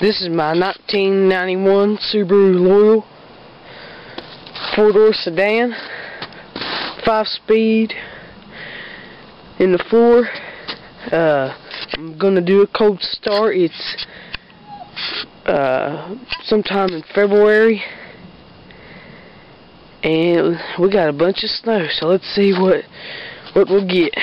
This is my 1991 Subaru Loyale four-door sedan, five-speed in the floor. Uh, I'm gonna do a cold start. It's uh, sometime in February, and we got a bunch of snow. So let's see what what we'll get.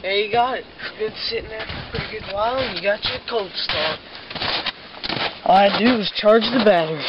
There you got it. Been sitting there for a pretty good while, and you got your cold start. All I do was charge the battery.